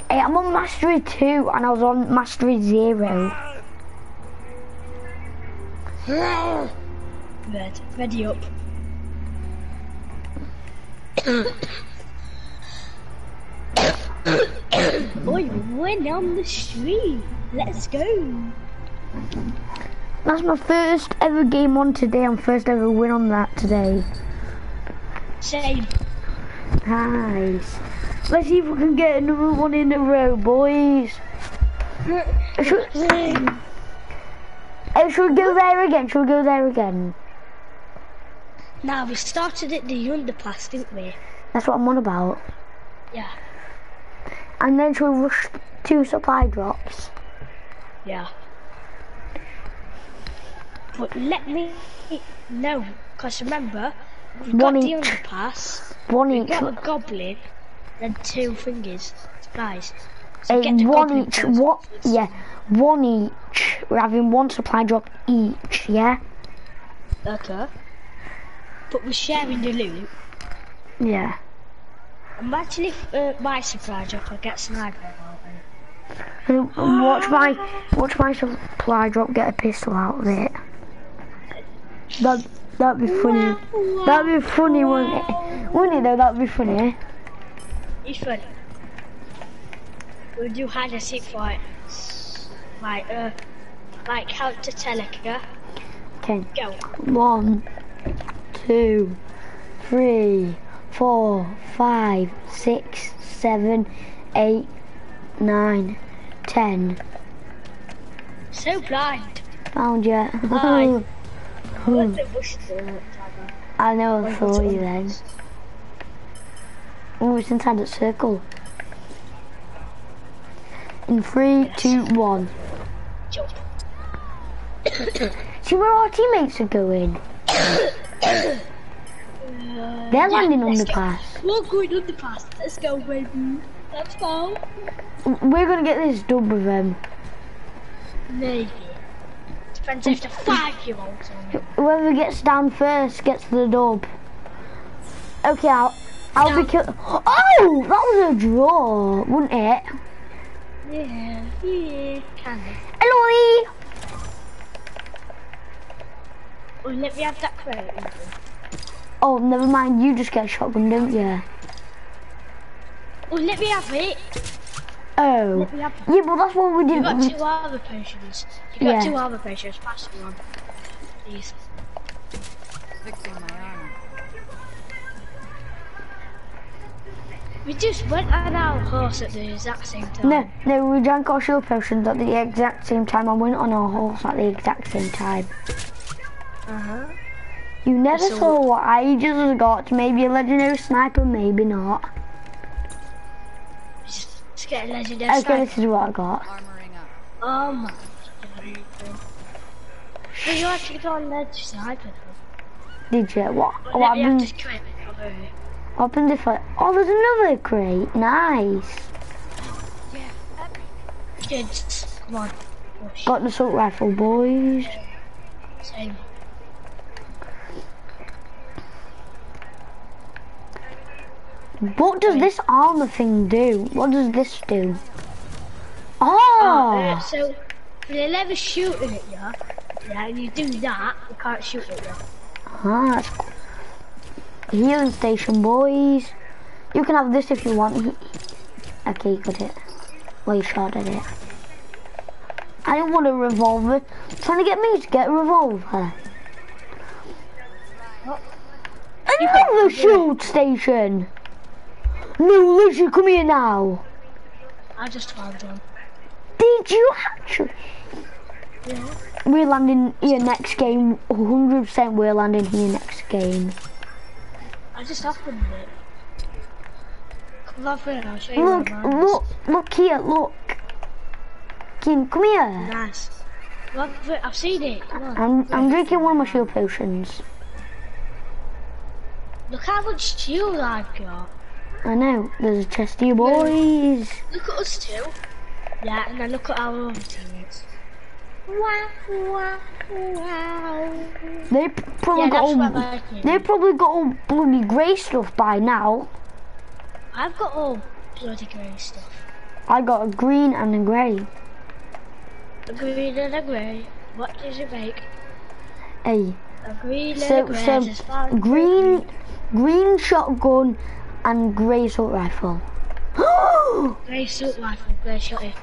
[SPEAKER 1] Hey, I'm on Mastery 2 and I was on Mastery 0.
[SPEAKER 2] Red, ready up. Boy, win on the street. Let's go.
[SPEAKER 1] That's my first ever game on today and first ever win on that today.
[SPEAKER 2] Same.
[SPEAKER 1] Nice. Let's see if we can get another one in a row, boys. Uh, should we go there again? Should we go there again?
[SPEAKER 2] Now we started at the underpass, didn't we?
[SPEAKER 1] That's what I'm on about.
[SPEAKER 2] Yeah.
[SPEAKER 1] And then should we rush two supply drops?
[SPEAKER 2] Yeah. But let me know, because remember, we've
[SPEAKER 1] One
[SPEAKER 2] got the
[SPEAKER 1] each.
[SPEAKER 2] underpass,
[SPEAKER 1] One
[SPEAKER 2] we've
[SPEAKER 1] each.
[SPEAKER 2] got a goblin, and two fingers, supplies. So
[SPEAKER 1] Uh, one each. What? Yeah. One each. We're having one supply drop each. Yeah.
[SPEAKER 2] Okay. But we're sharing the loot.
[SPEAKER 1] Yeah.
[SPEAKER 2] Imagine if uh, my supply drop, I get sniper out.
[SPEAKER 1] And and watch my watch my supply drop get a pistol out of it. That that'd be funny. That'd be funny, wouldn't it? Wouldn't it though? That'd be funny. Eh?
[SPEAKER 2] funny. we'll do hide and seek fight. Like, uh, like count to ten, okay?
[SPEAKER 1] Okay.
[SPEAKER 2] Go.
[SPEAKER 1] One, two, three, four, five, six, seven, eight, nine, ten.
[SPEAKER 2] So blind.
[SPEAKER 1] Found you. (laughs)
[SPEAKER 2] Aye. What the bush the
[SPEAKER 1] I know I saw you then. Oh, it's inside the circle. In three, two, one.
[SPEAKER 2] jump?
[SPEAKER 1] See where our teammates are going. They're landing on the
[SPEAKER 2] go.
[SPEAKER 1] pass.
[SPEAKER 2] We're going on the pass. Let's go, baby. Let's go.
[SPEAKER 1] We're gonna get this dub with them.
[SPEAKER 2] Maybe. Depends if the five-year-olds.
[SPEAKER 1] Whoever gets down first gets the dub. Okay, I'll, I'll be kill. Oh, that was a draw, wasn't it?
[SPEAKER 2] Yeah, yeah, kind of.
[SPEAKER 1] Hello,
[SPEAKER 2] Oh, let me have that crate.
[SPEAKER 1] Oh, never mind. You just get a shotgun, don't you?
[SPEAKER 2] Oh, let me have it.
[SPEAKER 1] Oh.
[SPEAKER 2] Have
[SPEAKER 1] Yeah, but that's what we
[SPEAKER 2] You
[SPEAKER 1] did.
[SPEAKER 2] got two other potions. You got
[SPEAKER 1] Yeah.
[SPEAKER 2] two armor potions. Pass me one, please.
[SPEAKER 4] Fixing my armor.
[SPEAKER 2] We just went on our horse at the exact same time.
[SPEAKER 1] No, no, we drank our shield potions at the exact same time and went on our horse at the exact same time.
[SPEAKER 2] Uh huh.
[SPEAKER 1] You never
[SPEAKER 2] So-
[SPEAKER 1] saw what I just got. Maybe a legendary sniper, maybe not.
[SPEAKER 2] Just get a legendary
[SPEAKER 1] Okay,
[SPEAKER 2] sniper.
[SPEAKER 1] this is what I got.
[SPEAKER 4] Armoring up.
[SPEAKER 2] Oh my. But you actually got a legendary sniper though.
[SPEAKER 1] Did you? What?
[SPEAKER 2] But
[SPEAKER 1] What
[SPEAKER 2] let me have
[SPEAKER 1] happens,
[SPEAKER 2] crate
[SPEAKER 1] what happens if I... Oh, there's another crate. Nice.
[SPEAKER 2] Kids, come on.
[SPEAKER 1] Got the assault rifle, boys.
[SPEAKER 2] Same.
[SPEAKER 1] What does this armor thing do? What does this do?
[SPEAKER 2] Oh, uh, so they're never shooting at you. Yeah, and you do that, you can't shoot at you.
[SPEAKER 1] Ah, that's cool. Healing station, boys. You can have this if you want. Okay, you got it. Well, you shot at it. I don't want a revolver. Trying to get me to get a revolver. Another shield station. No, Lucy, come here now.
[SPEAKER 2] I just found one.
[SPEAKER 1] Did you actually?
[SPEAKER 2] Yeah.
[SPEAKER 1] We're landing here next game. 100% we're landing here next game.
[SPEAKER 2] I just opened it. Come over here, I'll show you
[SPEAKER 1] Look,
[SPEAKER 2] where mine is.
[SPEAKER 1] look, look here, look. Kim, come here.
[SPEAKER 2] Nice. Look, I've seen it. Come on.
[SPEAKER 1] I'm, I'm drinking one of my shield potions.
[SPEAKER 2] Look how much shield I've got.
[SPEAKER 1] I know, there's a chest here, boys.
[SPEAKER 2] Look at us two. Yeah, and then look at our other teammates. Wow, wow, wow.
[SPEAKER 1] They probably
[SPEAKER 2] Yeah,
[SPEAKER 1] got all, they probably got all bloody grey stuff by now.
[SPEAKER 2] I've got all bloody grey stuff.
[SPEAKER 1] I got a green and a grey.
[SPEAKER 2] A green and a grey. What does it make?
[SPEAKER 1] Hey,
[SPEAKER 2] A green
[SPEAKER 1] So-
[SPEAKER 2] and a grey.
[SPEAKER 1] so,
[SPEAKER 2] found
[SPEAKER 1] green, green shotgun and grey assault rifle. (gasps)
[SPEAKER 2] Grey suit rifle, grey shotty.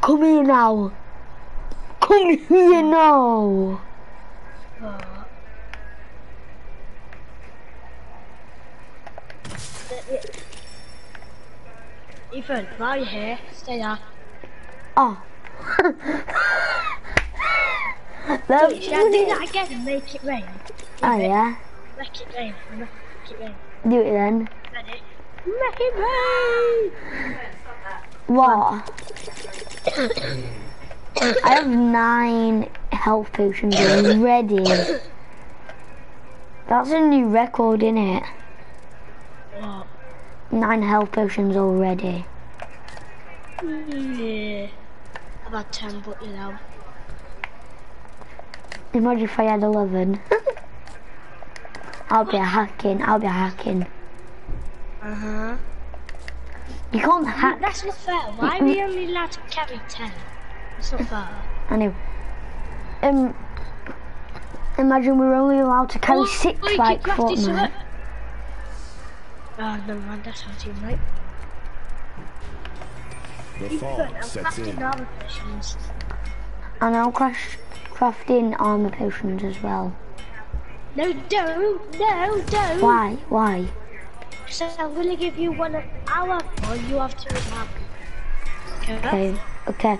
[SPEAKER 1] Come here now. Come here now.
[SPEAKER 2] Oh. Ethan, while you're here, stay there.
[SPEAKER 1] Oh. That's
[SPEAKER 2] Should I do that again and make it rain?
[SPEAKER 1] Oh yeah.
[SPEAKER 2] Make it rain. Make it rain.
[SPEAKER 1] Do it then. What? I have nine health potions already. That's a new record, isn't it? Nine health potions already.
[SPEAKER 2] Yeah. I've 10, but you know.
[SPEAKER 1] Imagine if I had 11. (laughs) I'll be hacking, I'll be hacking.
[SPEAKER 2] Uh huh.
[SPEAKER 1] You can't hack,
[SPEAKER 2] That's not fair. Why are we only allowed to carry 10? That's not fair.
[SPEAKER 1] I know. Um, imagine we're only allowed to carry
[SPEAKER 2] Oh,
[SPEAKER 1] six
[SPEAKER 2] oh, you
[SPEAKER 1] like
[SPEAKER 2] keep crafting some
[SPEAKER 1] Fortnite.
[SPEAKER 2] Oh, never mind, that's our team, right?
[SPEAKER 5] The
[SPEAKER 2] Good,
[SPEAKER 5] fall
[SPEAKER 2] I'm
[SPEAKER 5] sets
[SPEAKER 2] crafting
[SPEAKER 5] in.
[SPEAKER 2] armor potions.
[SPEAKER 1] And I'll crash crafting armor potions as well.
[SPEAKER 2] No, don't, no, don't.
[SPEAKER 1] Why? Why?
[SPEAKER 2] So I'm gonna give you one hour for you have to have. Okay.
[SPEAKER 1] Okay,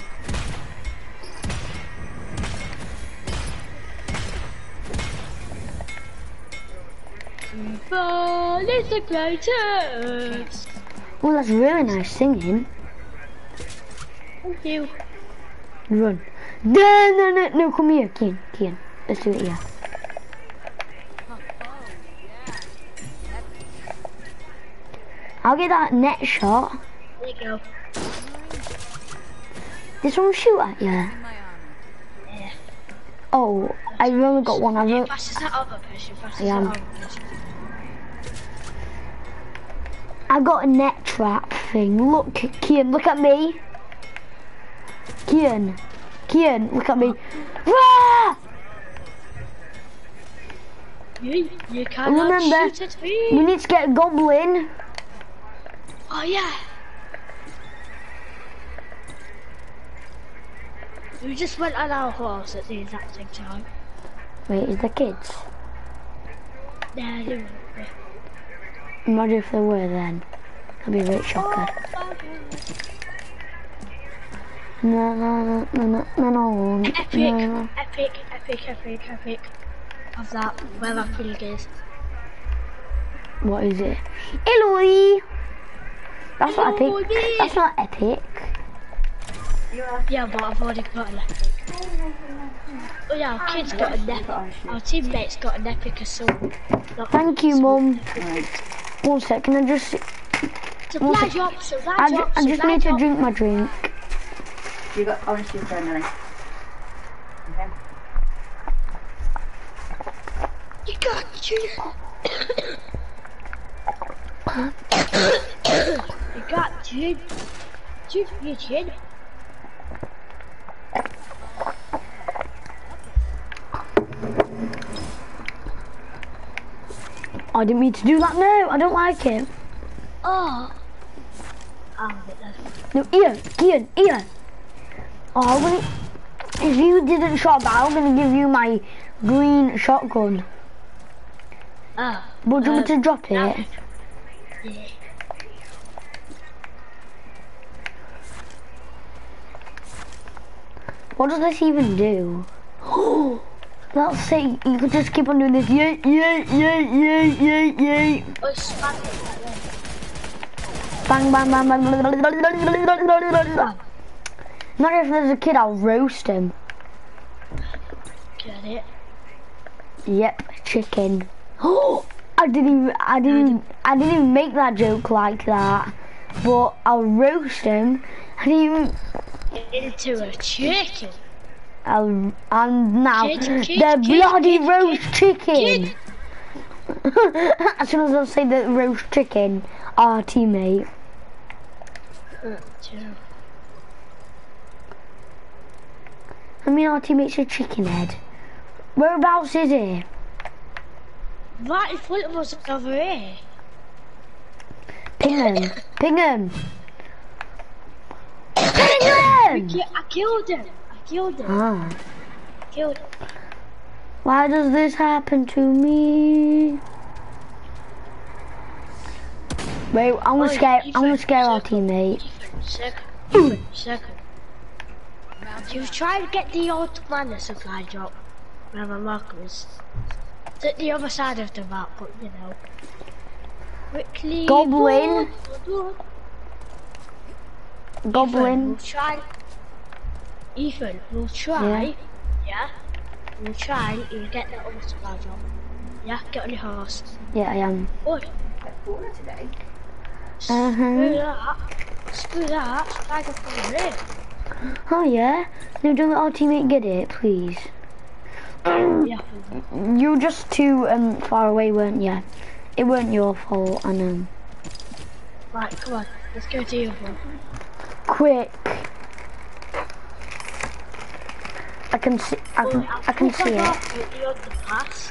[SPEAKER 2] is the greatest.
[SPEAKER 1] Well, that's really nice singing.
[SPEAKER 2] Thank you.
[SPEAKER 1] Run. No, no, no, no, come here, Kian, Kian. Let's do it here. I'll get that net shot.
[SPEAKER 2] There you go.
[SPEAKER 1] Did someone shoot at you?
[SPEAKER 4] In my armor.
[SPEAKER 2] Yeah.
[SPEAKER 1] Oh, I've only got one. I've only...
[SPEAKER 2] Fast that other person. Fast
[SPEAKER 1] I am.
[SPEAKER 2] that other person.
[SPEAKER 1] I got a net trap thing. Look, Kian, look at me. Kian, Kian, look at me. Ah!
[SPEAKER 2] You, you cannot
[SPEAKER 1] Remember,
[SPEAKER 2] shoot at
[SPEAKER 1] we need to get a goblin.
[SPEAKER 2] Oh yeah. We just went on our horse at the exact same time.
[SPEAKER 1] Wait, is the kids?
[SPEAKER 2] Yeah, they were.
[SPEAKER 1] Imagine if they were then. That'd be a great shocker. Oh, no, no, no, no, no, no, no,
[SPEAKER 2] Epic,
[SPEAKER 1] no.
[SPEAKER 2] epic, epic, epic, epic. Of that, where that pig is.
[SPEAKER 1] What is it? Eloy! That's not
[SPEAKER 2] Eloy.
[SPEAKER 1] epic. That's not epic.
[SPEAKER 2] Yeah, but I've already got an epic. Oh yeah, our kids got an epic. Our teammates got an epic assault. Not
[SPEAKER 1] Thank you, Mum. One sec, can I just...
[SPEAKER 2] Supply drop, supply
[SPEAKER 1] I, ju-
[SPEAKER 2] drop,
[SPEAKER 1] I just
[SPEAKER 2] supply
[SPEAKER 1] need to drink my drink.
[SPEAKER 6] You got orange juice there, Millie. Okay.
[SPEAKER 2] You got you. You got gin. Gin for your chin.
[SPEAKER 1] I didn't mean to do that. No, I don't like it.
[SPEAKER 2] Oh. I'm a bit less.
[SPEAKER 1] No, Ian, Ian, Ian. Oh, gonna, if you didn't shot that, I'm gonna give you my green shotgun.
[SPEAKER 2] Oh.
[SPEAKER 1] Would you want
[SPEAKER 2] Uh,
[SPEAKER 1] to drop it?
[SPEAKER 2] Yeah.
[SPEAKER 1] What does this even do? (gasps) Let's say you could just keep on doing this. Yay, yay, yay, yay, yay, yay.
[SPEAKER 2] Oh, it's fun.
[SPEAKER 1] Bang, bang, bang, bang. Not if there's a kid, I'll roast him.
[SPEAKER 2] Get it?
[SPEAKER 1] Yep, chicken. Oh, (gasps) I didn't even, I didn't, I didn't even make that joke like that. But I'll roast him. I didn't even,
[SPEAKER 2] Into a chicken.
[SPEAKER 1] I'll, and now
[SPEAKER 2] kid,
[SPEAKER 1] the
[SPEAKER 2] kid,
[SPEAKER 1] bloody
[SPEAKER 2] kid,
[SPEAKER 1] roast chicken. (laughs) as soon as I say the roast chicken, our teammate. I mean, our teammate's a chicken head. Whereabouts is he?
[SPEAKER 2] Right in front of us over here.
[SPEAKER 1] Ping him. Ping him. Him!
[SPEAKER 2] Yeah, I killed him. I killed him.
[SPEAKER 1] Ah.
[SPEAKER 2] I killed him.
[SPEAKER 1] Why does this happen to me? Wait, I'm gonna
[SPEAKER 2] Oh,
[SPEAKER 1] scare. I'm gonna scare our teammate.
[SPEAKER 2] Second. Second. Second. He was trying to get the old man supply drop. Where my marker is. It's at the other side of the map, but you know. Quickly.
[SPEAKER 1] Goblin.
[SPEAKER 2] Ethan,
[SPEAKER 1] Goblin.
[SPEAKER 2] We'll try. Ethan, we'll try. Yeah. We'll try and get the other supply drop. Yeah, get on your horse.
[SPEAKER 1] Yeah, I am.
[SPEAKER 6] Cooler today.
[SPEAKER 1] Uh
[SPEAKER 2] screw that. Screw that. Supply drop over here.
[SPEAKER 1] Oh yeah. No, don't let our teammate get it, please.
[SPEAKER 2] Yeah.
[SPEAKER 1] You were just too um far away, weren't you? It weren't your fault, I know.
[SPEAKER 2] Right, come on. Let's go to your one.
[SPEAKER 1] Quick. I can see. I can. Oh, I can oh see it.
[SPEAKER 2] The underpass.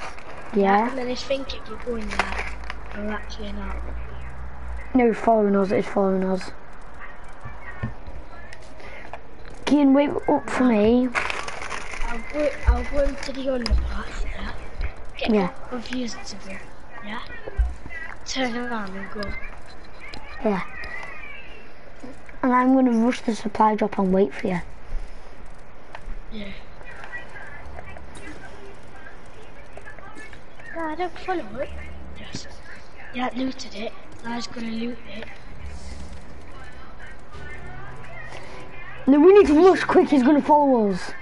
[SPEAKER 1] Yeah.
[SPEAKER 2] And then he's thinking you're going there. You're actually not.
[SPEAKER 1] No, following us. It's following us. Kian, wait up for me.
[SPEAKER 2] I'll go, I'll go into the underpass, yeah? Get
[SPEAKER 1] Yeah.
[SPEAKER 2] confused of it, yeah? Turn around and go.
[SPEAKER 1] Yeah. And I'm gonna rush the supply drop and wait for you.
[SPEAKER 2] Yeah. No, I don't follow it. Yes. Yeah, looted it. I was gonna loot it.
[SPEAKER 1] No, we need to rush quick. He's gonna follow us.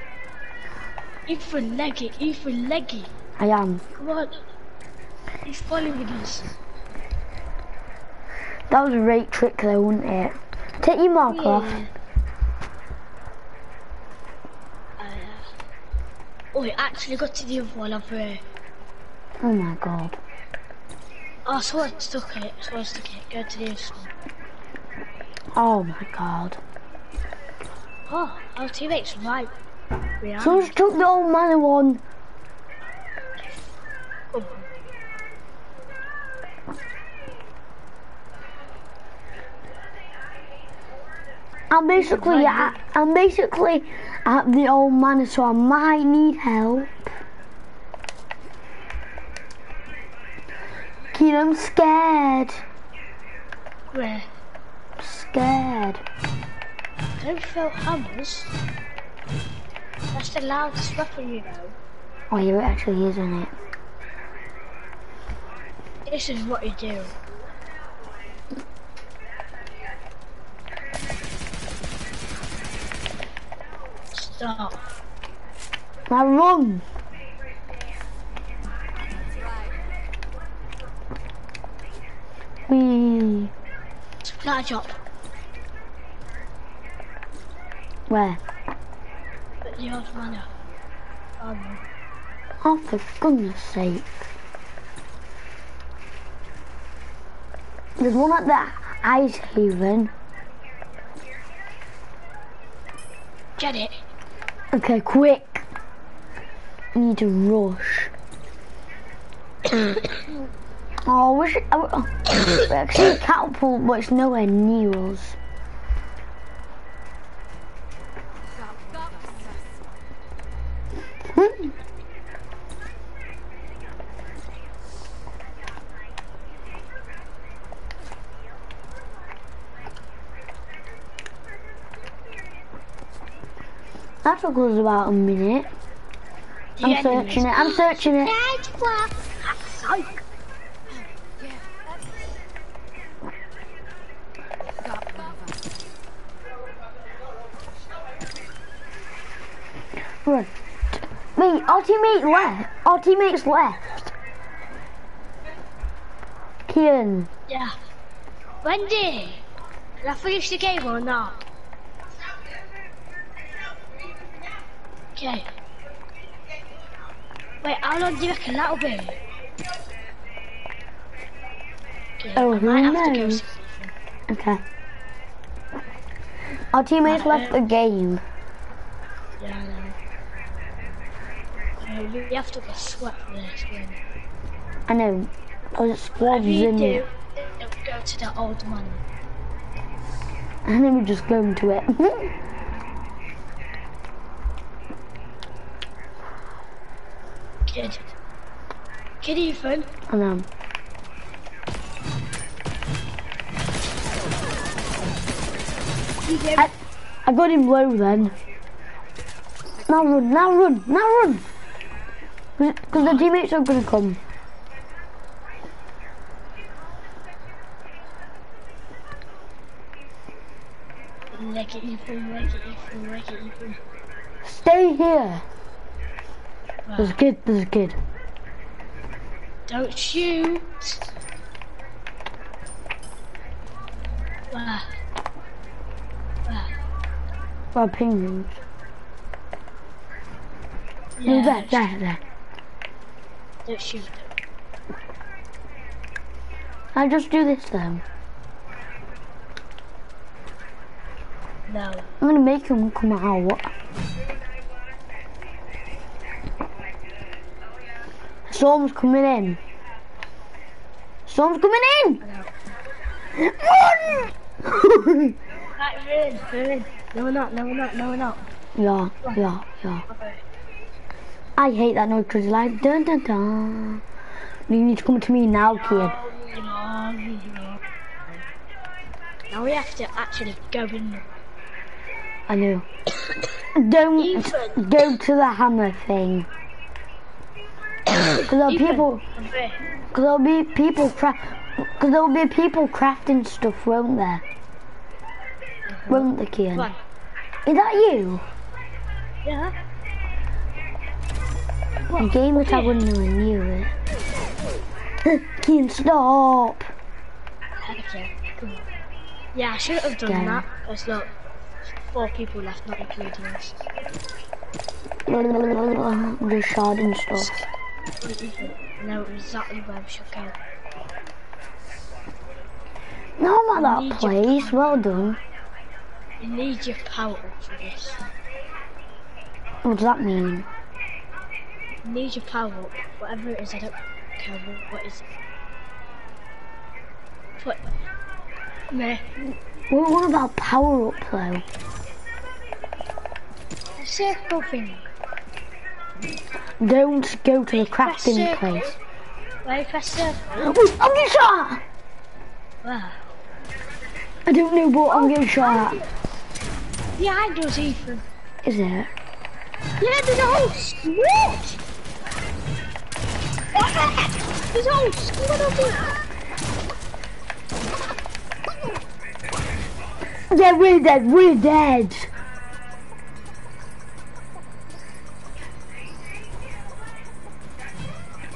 [SPEAKER 2] Ethan Leggy, Ethan Leggy.
[SPEAKER 1] I am.
[SPEAKER 2] Come on. He's following us.
[SPEAKER 1] That was a great trick though, wasn't it? Take your mark off.
[SPEAKER 2] Yeah. Uh, oh, it actually got to the other one over here.
[SPEAKER 1] Oh my god.
[SPEAKER 2] Oh, someone stuck it. Someone stuck it. Go to the other school.
[SPEAKER 1] Oh my god.
[SPEAKER 2] Oh, our teammates right. behind
[SPEAKER 1] Someone's
[SPEAKER 2] me.
[SPEAKER 1] took the old man one.
[SPEAKER 2] Oh,
[SPEAKER 1] I'm basically at, I'm basically at the old manor, so I might need help. Kid, I'm scared.
[SPEAKER 2] where?
[SPEAKER 1] Scared.
[SPEAKER 2] Don't throw hammers. That's the loudest weapon, you know.
[SPEAKER 1] Oh, yeah, it actually is, isn't it?
[SPEAKER 2] This is what you do. Stop.
[SPEAKER 1] Now run. Wee.
[SPEAKER 2] Supply drop.
[SPEAKER 1] Where?
[SPEAKER 2] At the old manor. Um,
[SPEAKER 1] Oh, for goodness sake. There's one at the Ice Haven.
[SPEAKER 2] get it.
[SPEAKER 1] Okay, quick. Need to rush. (coughs) oh, wish it, oh, (coughs) actually catapult, but it's nowhere near us. Hmm. That took us about a minute. I'm
[SPEAKER 2] Yeah,
[SPEAKER 1] searching it, I'm searching it. Right. Wait, our teammate left. Our teammates left. Kian.
[SPEAKER 2] Yeah. Wendy, did I finish the game or not? Okay. Wait, how long do you reckon that'll be? Okay,
[SPEAKER 1] Oh,
[SPEAKER 2] I might have to go
[SPEAKER 1] knows?
[SPEAKER 2] see something.
[SPEAKER 1] Okay. Our teammates
[SPEAKER 2] Right,
[SPEAKER 1] left the game.
[SPEAKER 2] Yeah, I know. You you have to get sweat for this one.
[SPEAKER 1] I know. Because it's squads
[SPEAKER 2] Whatever you
[SPEAKER 1] in
[SPEAKER 2] do,
[SPEAKER 1] it.
[SPEAKER 2] don't go to the old man.
[SPEAKER 1] And then we just go into it. (laughs)
[SPEAKER 2] Kid. Kid Ethan. get
[SPEAKER 1] I, I got him low then. Now run, now run, now run! Because the teammates are gonna come.
[SPEAKER 2] Leg it, Ethan, leg it, Ethan, it, Ethan.
[SPEAKER 1] Stay here. There's a kid, there's a kid.
[SPEAKER 2] Don't shoot. Wow. Wow.
[SPEAKER 1] Well, penguins.
[SPEAKER 2] Yeah,
[SPEAKER 1] No, there, there, there.
[SPEAKER 2] Don't shoot them.
[SPEAKER 1] I'll just do this then.
[SPEAKER 2] No.
[SPEAKER 1] I'm gonna make him come out. Storm's coming in. Storm's coming in! Run!
[SPEAKER 2] Right, we're in, we're in. No, we're not, no, we're not, no, we're not.
[SPEAKER 1] yeah, yeah, yeah.
[SPEAKER 2] Okay.
[SPEAKER 1] I hate that noise because it's like dun dun dun. You need to come to me now, kid.
[SPEAKER 2] You know, you. Now we have to actually go in.
[SPEAKER 1] I know. (coughs) Don't
[SPEAKER 2] Ethan.
[SPEAKER 1] go to the hammer thing. Because there'll
[SPEAKER 2] Ethan,
[SPEAKER 1] people, because there'll be people craft, because there'll be people crafting stuff, won't there? Won't there, Kian? Is that you?
[SPEAKER 2] Yeah.
[SPEAKER 1] A game that I wouldn't I knew it. (laughs) Kian, stop!
[SPEAKER 2] Okay. Yeah, I shouldn't have done
[SPEAKER 1] Damn.
[SPEAKER 2] that. Because look, four people left, not including us. (laughs)
[SPEAKER 1] Just sharding stuff.
[SPEAKER 2] I know exactly where we should go.
[SPEAKER 1] No, I'm at that place. Well done.
[SPEAKER 2] You need your power up for this.
[SPEAKER 1] What does that mean?
[SPEAKER 2] You need your power up. Whatever it is, I don't care what, what is it. Put me.
[SPEAKER 1] What, what about power up though?
[SPEAKER 2] The circle thing.
[SPEAKER 1] Don't go to the crafting
[SPEAKER 2] circle.
[SPEAKER 1] place.
[SPEAKER 2] Press circle.
[SPEAKER 1] Oh, I'm getting shot at!
[SPEAKER 2] Wow.
[SPEAKER 1] I don't know, but I'm getting shot at.
[SPEAKER 2] Behind us, Ethan.
[SPEAKER 1] Is it?
[SPEAKER 2] Yeah, there's a whole squad. There's a whole squad of them.
[SPEAKER 1] Yeah, we're dead, we're dead.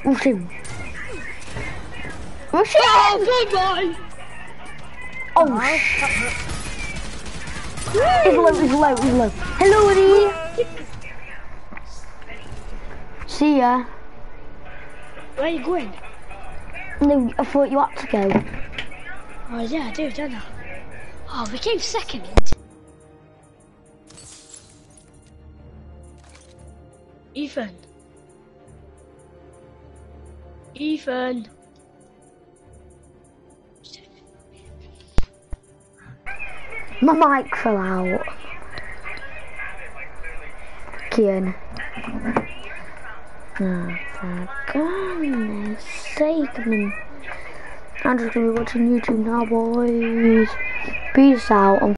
[SPEAKER 1] Rush him!
[SPEAKER 2] Oh, goodbye.
[SPEAKER 1] Oh, sh- He's low, he's low, he's low. Hello, Eddie. See ya.
[SPEAKER 2] Where are you going?
[SPEAKER 1] No, I thought you had to go.
[SPEAKER 2] Oh, yeah, I do, don't I? Oh, we came second. Ethan. Ethan.
[SPEAKER 1] My mic fell out. Kian. Oh, for goodness sake, man. I'm just gonna be watching YouTube now, boys. Peace out.